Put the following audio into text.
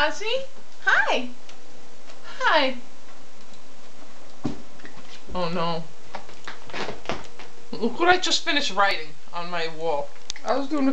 Ozzy. Hi. Hi. Oh no. Look what I just finished writing on my wall. I was doing